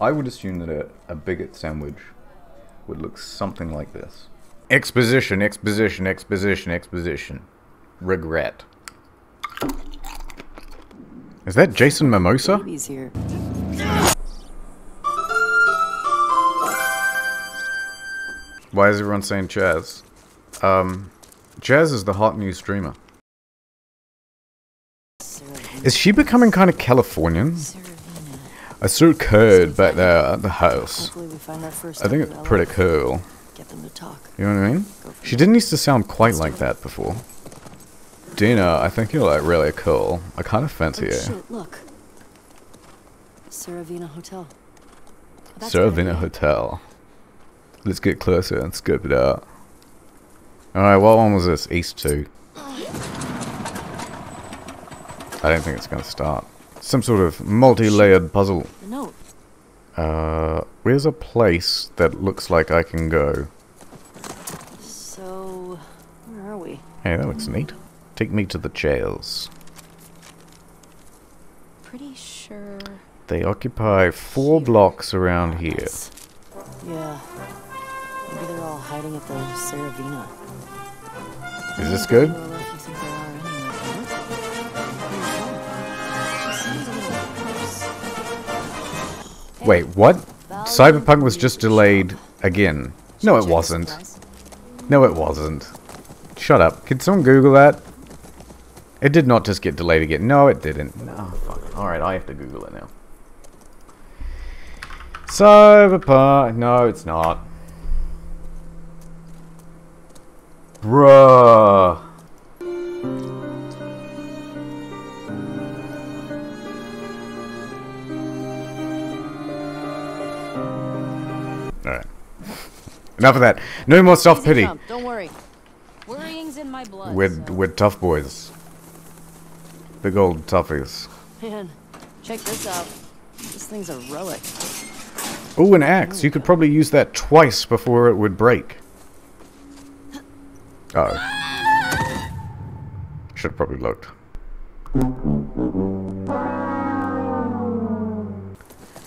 I would assume that a, a bigot sandwich would look something like this. Exposition, exposition, exposition, exposition. Regret. Is that Jason Mimosa? Baby's here. Why is everyone saying Chaz? Um, Chaz is the hot new streamer. Is she becoming kind of Californian? I saw Curd back there at the house. Hopefully we find our first I think it's pretty cool. Get them to talk. You know what I mean? She didn't used to sound quite like that before. Dina, I think you're like really cool. I kind of fancy Oh, you. look. Saravina Hotel. That's a good Saravina. Hotel. Let's get closer and scope it out. Alright, what one was this? East 2. I don't think it's gonna start. Some sort of multi-layered puzzle. Uh, where's a place that looks like I can go? So, where are we? Hey, that looks neat. Take me to the chairs. Pretty sure. They occupy four blocks around here. Yeah. Maybe they're all hiding at the Saravina. Is this good? Wait, what? Cyberpunk was just delayed again. No, it wasn't. No, it wasn't. Shut up. Can someone Google that? It did not just get delayed again. No, it didn't. No, fuck. Alright, I have to Google it now. Cyberpunk. No, it's not. Bruh. Enough of that. No more self pity. Don't worry. Worrying's in my blood. We're, so- we're tough boys. Big old toughies. Man, check this out. This thing's a relic. Oh, an axe. You could probably use that twice before it would break. Uh oh. Should have probably looked.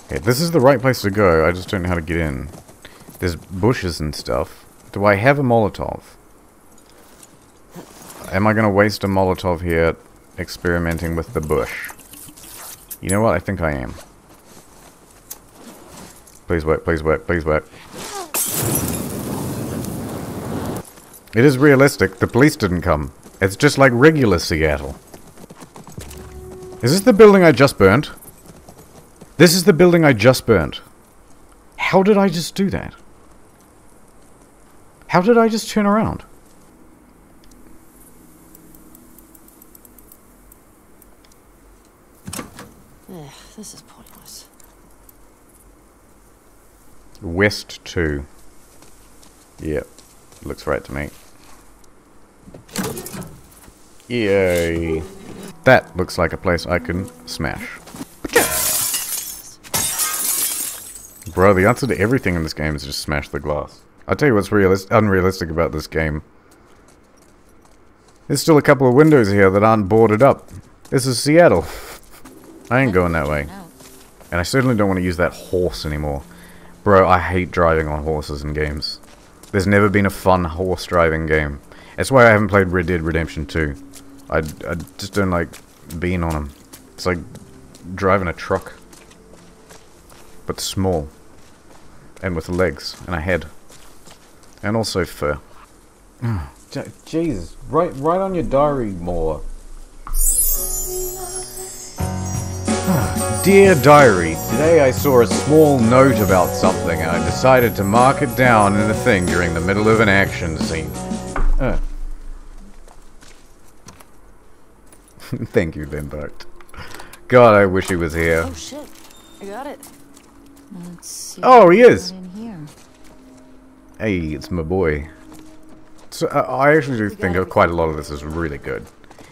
Okay, this is the right place to go. I just don't know how to get in. There's bushes and stuff. Do I have a Molotov? Am I going to waste a Molotov here experimenting with the bush? You know what? I think I am. Please work, please work, please work. It is realistic. The police didn't come. It's just like regular Seattle. Is this the building I just burnt? This is the building I just burnt. How did I just do that? How did I just turn around? Eh, this is pointless. West 2. Yep. Looks right to me. Yay. That looks like a place I can smash. Bro, the answer to everything in this game is just smash the glass. I'll tell you what's realis- unrealistic about this game. There's still a couple of windows here that aren't boarded up. This is Seattle. I ain't going that way. And I certainly don't want to use that horse anymore. Bro, I hate driving on horses in games. There's never been a fun horse driving game. That's why I haven't played Red Dead Redemption 2. I, I just don't like being on them. It's like driving a truck. But small. And with legs and a head. And also fur. Je- Jesus, write, write on your diary more. Dear Diary, today I saw a small note about something and I decided to mark it down in a thing during the middle of an action scene. Uh. Thank you, Lindbart. God, I wish he was here. Oh shit! I got it. Let's see. Oh, he what is. Hey, it's my boy. So uh, I actually do think quite a lot of this is really good.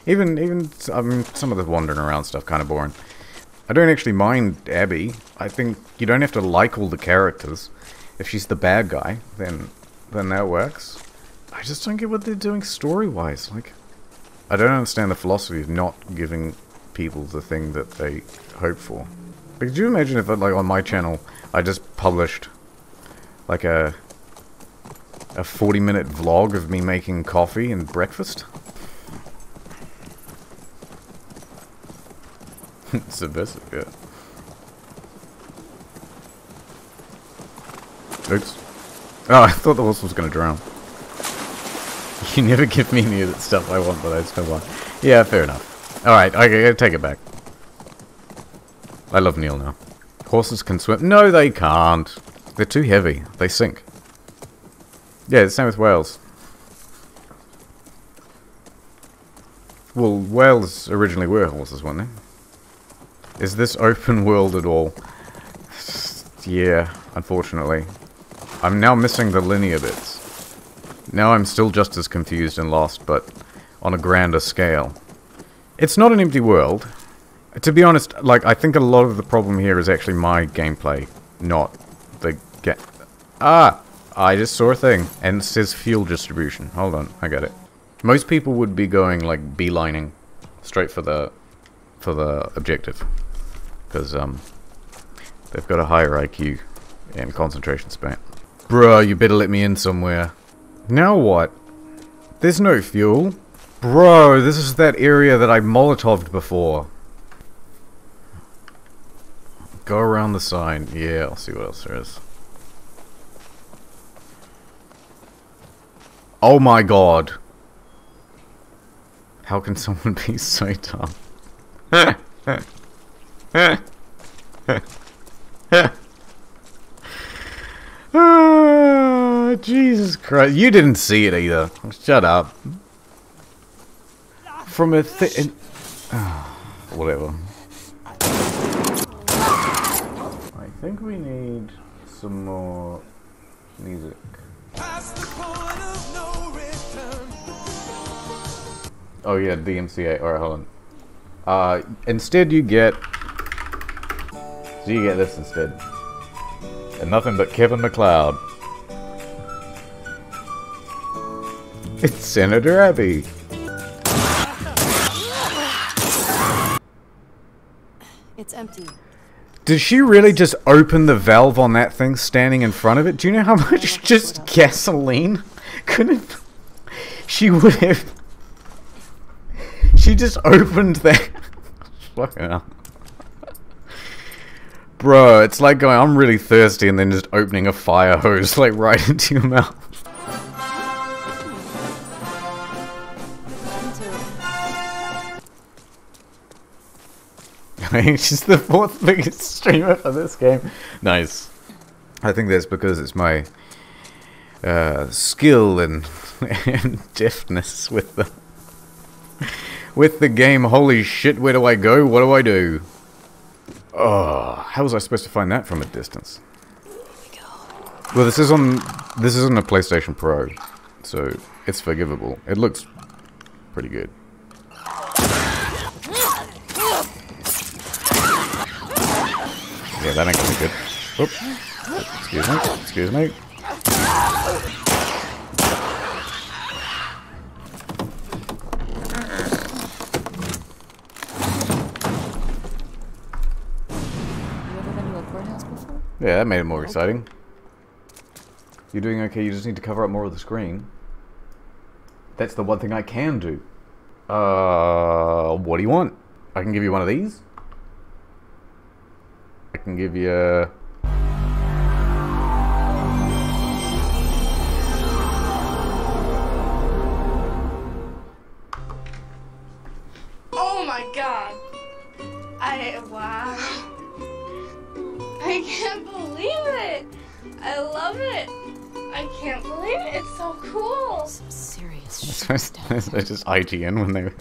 Even, even I mean, some of the wandering around stuff kind of boring. I don't actually mind Abby. I think you don't have to like all the characters. If she's the bad guy, then then that works. I just don't get what they're doing story-wise. Like, I don't understand the philosophy of not giving people the thing that they hope for. But could you imagine if, like, on my channel, I just published, like, a a 40 minute vlog of me making coffee and breakfast? it's Subversive, yeah. Oops. Oh, I thought the horse was going to drown. You never give me any of the stuff I want, but I still want. Yeah, fair enough. Alright, I gotta take it back. I love Neil now. Horses can swim. No, they can't. They're too heavy. They sink. Yeah, the same with whales. Well, whales originally were horses, weren't they? Is this open world at all? yeah, unfortunately. I'm now missing the linear bits. Now I'm still just as confused and lost, but on a grander scale. It's not an empty world. To be honest, like, I think a lot of the problem here is actually my gameplay, not the ga- Ah! I just saw a thing, and it says fuel distribution. Hold on, I got it. Most people would be going, like, beelining straight for the, for the objective. Because, um, they've got a higher IQ and concentration span. Bruh, you better let me in somewhere. Now what? There's no fuel. Bro, this is that area that I molotoved before. Go around the sign. Yeah, I'll see what else there is. Oh my god. How can someone be so dumb? Ah, Jesus Christ. You didn't see it either. Shut up. From a thi- ah, Whatever. I think we need some more music. Oh yeah, DMCA. Alright, hold on. Uh, instead you get... So you get this instead. And nothing but Kevin MacLeod. It's Senator Abby. It's empty. Did she really just open the valve on that thing standing in front of it? Do you know how much just gasoline couldn't... She would have... She just opened that... Fucking hell. Bro, it's like going, I'm really thirsty, and then just opening a fire hose, like, right into your mouth. She's the fourth biggest streamer for this game. Nice. I think that's because it's my uh, skill and, and deftness with the with the game. Holy shit! Where do I go? What do I do? Oh, how was I supposed to find that from a distance? Well, this is on this isn't a PlayStation Pro, so it's forgivable. It looks pretty good. Yeah, that ain't gonna be good. Oop. Excuse me. Excuse me. Yeah, that made it more exciting. You're doing okay, you just need to cover up more of the screen. That's the one thing I can do. Uh, what do you want? I can give you one of these. I can give you... serious I shit down there. just IGN when they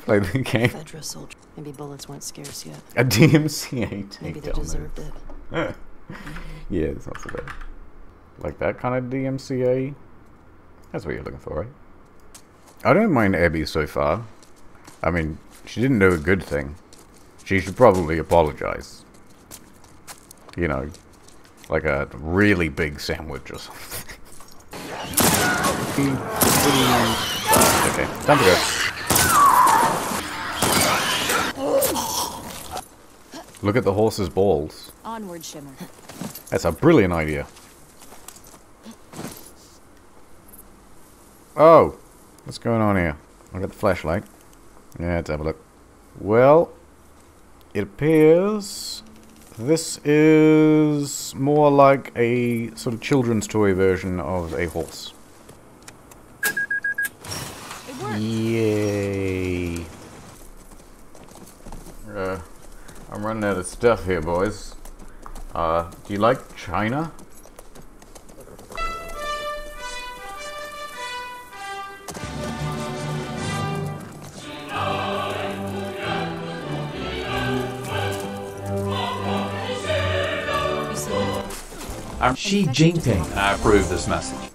play the game. Fedra soldier. Maybe bullets weren't scarce yet. A DMCA Maybe they deserved it. yeah, it's not so bad. Like that kind of DMCA? That's what you're looking for, right? I don't mind Abby so far. I mean, she didn't do a good thing. She should probably apologize. You know, like a really big sandwich or something. Okay, time to go. Look at the horse's balls. Onward, Shimmer. That's a brilliant idea. Oh, what's going on here? I got the flashlight. Yeah, let's have a look. Well, it appears this is more like a sort of children's toy version of a horse. It worked. Yay. Uh, I'm running out of stuff here, boys. Uh, do you like China? I'm Xi Jinping, I approve this message.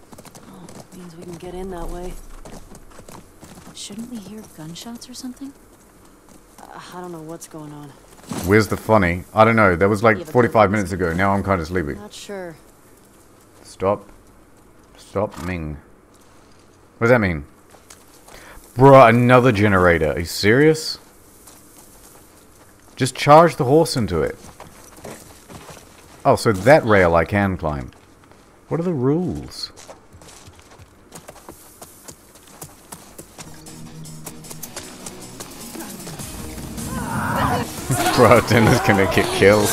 Means we can get in that way. Shouldn't we hear gunshots or something? Uh, I don't know what's going on. Where's the funny? I don't know. That was like You have a 45 minutes ago. Now I'm kind of sleepy. Not sure. Stop. Stop Ming. What does that mean? Bruh, another generator. Are you serious? Just charge the horse into it. Oh, so that rail I can climb. What are the rules? Bro, Dinner's gonna get killed.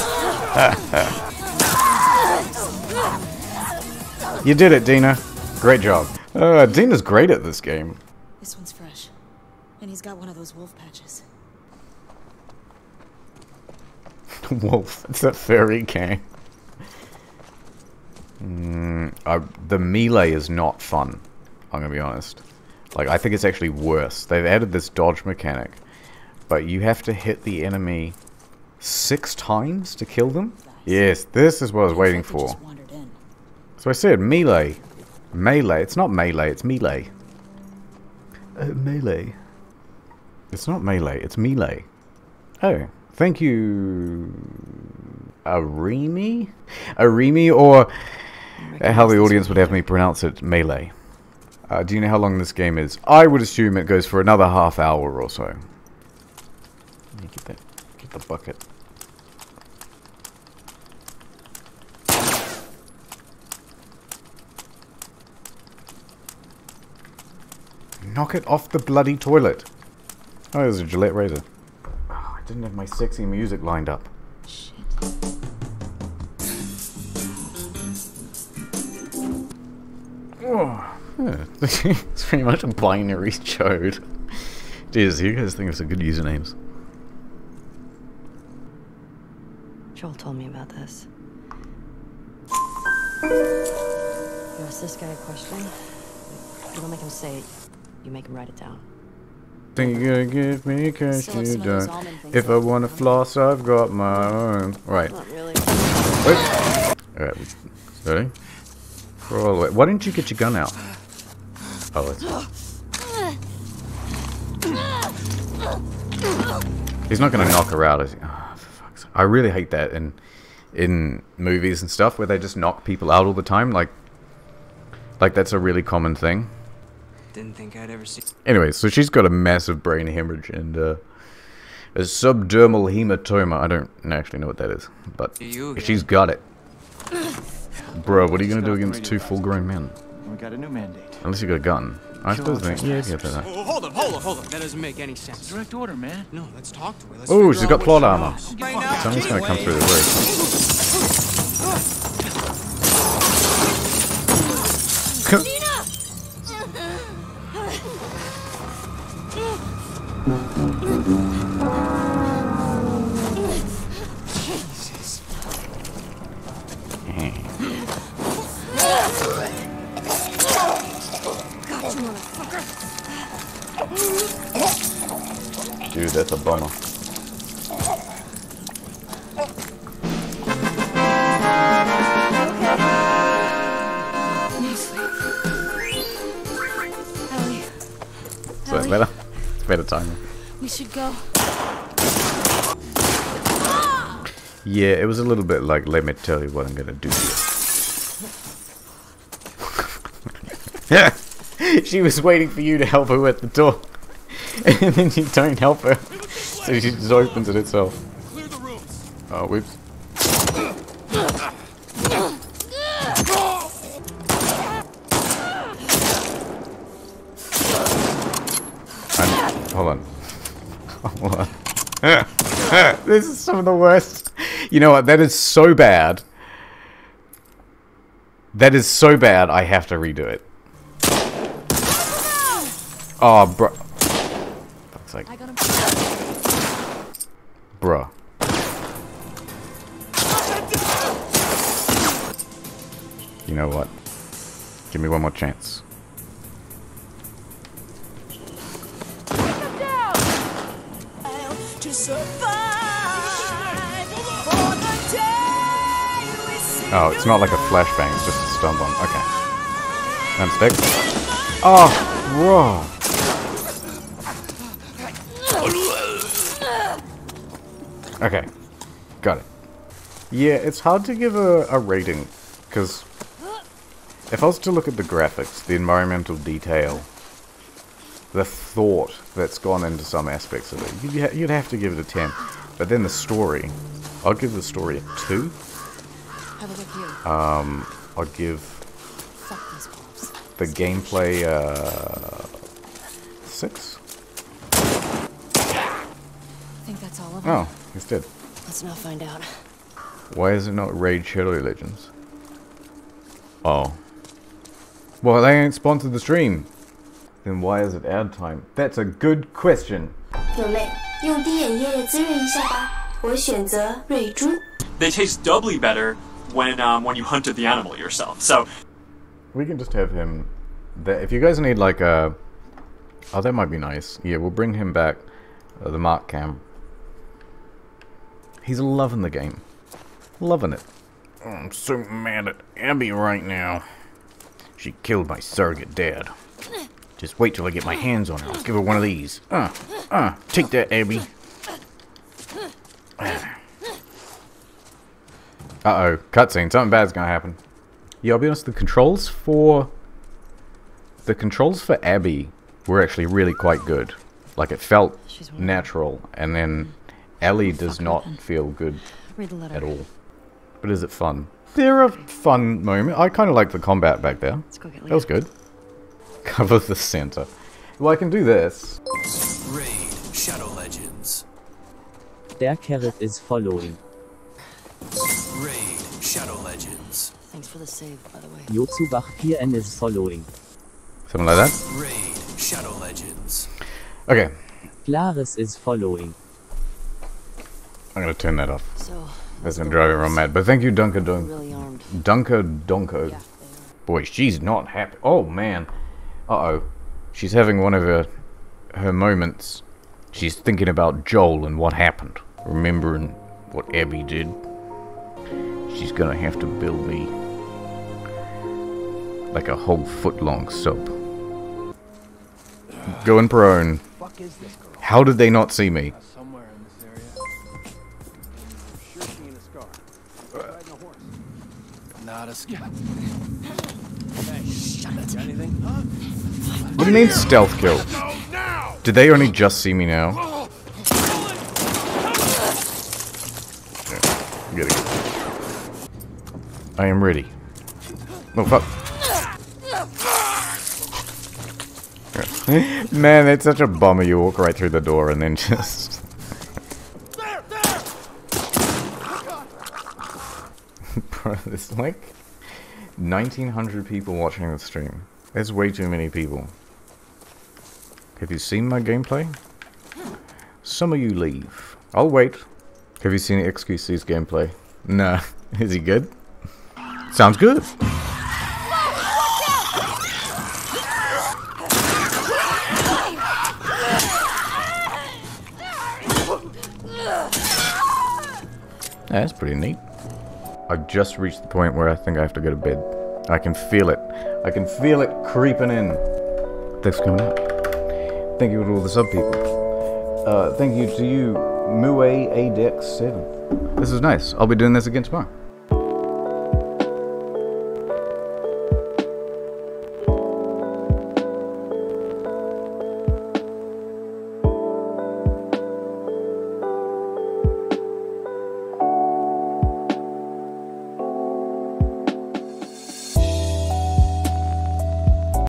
You did it, Dina. Great job. Uh, Dina's great at this game. This one's fresh. And he's got one of those wolf patches. Wolf. It's a furry gang. Mm, uh, the melee is not fun. I'm gonna be honest. Like, I think it's actually worse. They've added this dodge mechanic, but you have to hit the enemy six times to kill them. Yes, this is what I was waiting for. just wandered in. So I said melee. Melee. It's not melee, it's melee. Uh, melee. It's not melee, it's melee. Oh, thank you. Arimi? Arimi, or uh, how the audience would have me pronounce it, melee. Uh, do you know how long this game is? I would assume it goes for another half hour or so. Get that. Get the bucket. Knock it off the bloody toilet. Oh, there's a Gillette razor. Oh, I didn't have my sexy music lined up. Shit. Oh, yeah. it's pretty much a binary chode. Jeez, you guys think of some good usernames. Joel told me about this. You ask this guy a question, you don't make him say it, you make him write it down. Think you're gonna give me cash you don't. If I wanna floss, I've got my own. Right. Not really. Wait. Alright, ready? Roll all the way. Why didn't you get your gun out? Oh, it's... He's not gonna knock her out, is he? Oh, for fuck's sake. I really hate that in in movies and stuff where they just knock people out all the time. Like, like that's a really common thing. Didn't think I'd ever see. Anyway, so she's got a massive brain hemorrhage and uh, a subdermal hematoma. I don't actually know what that is, but You she's got it. Bro, what are you gonna do against two full-grown men? We got a new mandate. Unless you got a gun. I suppose they, yeah, you get that. Oh, hold up, hold up, hold up. That doesn't make any sense. Direct order, man. No, let's talk to her. Let's Oh, figure she's out got what plot armor. wants. Someone's gonna come through the roof. So it's better. It's better timing. we should go. Yeah, it was a little bit like, let me tell you what I'm gonna do here. she was waiting for you to help her at the door. and then you don't help her. So she just opens it itself. Clear the rooms. Oh, whoops. I'm, hold on. This is some of the worst. You know what? That is so bad. That is so bad, I have to redo it. Oh, bro. Fuck's him. Bruh. You know what? Give me one more chance. Oh, it's not like a flashbang, it's just a stun bomb. Okay. And stick. Oh, bro. Okay. Got it. Yeah, it's hard to give a, a rating, because if I was to look at the graphics, the environmental detail, the thought that's gone into some aspects of it, you'd, you'd have to give it a 10. But then the story, I'll give the story a 2. How about you? Um, I'll give Fuck these cops. the gameplay uh, 6. I think that's all of. Oh, he's dead. Let's not find out. Why is it not Raid Shadow Legends? Oh. Well, they ain't sponsored the stream. Then why is it ad time? That's a good question. 有泪，用滴眼液滋润一下吧。我选择瑞珠。 They taste doubly better when um, when you hunted the animal yourself. So We can just have him. That if you guys need like a, oh, that might be nice. Yeah, we'll bring him back. Uh, the Mark Cam. He's loving the game, loving it. Oh, I'm so mad at Abby right now. She killed my surrogate dad. Just wait till I get my hands on her. I'll give her one of these. Uh, uh, take that, Abby. Uh oh, cutscene. Something bad's gonna happen. Yeah, I'll be honest. The controls for the controls for Abby were actually really quite good. Like it felt She's one of them. natural, and then Ellie does not feel good the at all. But is it fun? They're a fun moment. I kind of like the combat back there. Let's go get That was good. Cover the center. Well, I can do this. Raid Shadow Legends. Der carrot is following. Raid Shadow Legends. Thanks for the save, by the way. Yotsubach 4N is following. Something like that. Raid Shadow Legends. Okay, Claris is following. I'm gonna turn that off. So, That's gonna drive everyone mad. But thank you, Dunker Dunk. really armed. Dunker Donko. Yeah. Boy, she's not happy. Oh man. Uh oh. She's having one of her her moments. She's thinking about Joel and what happened. Remembering what Abby did. She's gonna have to build me like a whole foot long sub. Going prone. How did they not see me? Somewhere in this. I'm sure she in a scar. Riding a horse. Not a scar. Hey, shut it. Got anything? Huh? What do you mean stealth kill? Did they only just see me now? Yeah. I am ready. Oh fuck. Man, it's such a bummer you walk right through the door and then just... Bro, there's like 1900 people watching the stream. There's way too many people. Have you seen my gameplay? Some of you leave. I'll wait. Have you seen XQC's gameplay? Nah. Is he good? Sounds good. That's pretty neat. I've just reached the point where I think I have to go to bed. I can feel it. I can feel it creeping in. Thanks for coming out. Thank you to all the sub people. Uh, thank you to you, Mue Adex7. This is nice. I'll be doing this again tomorrow.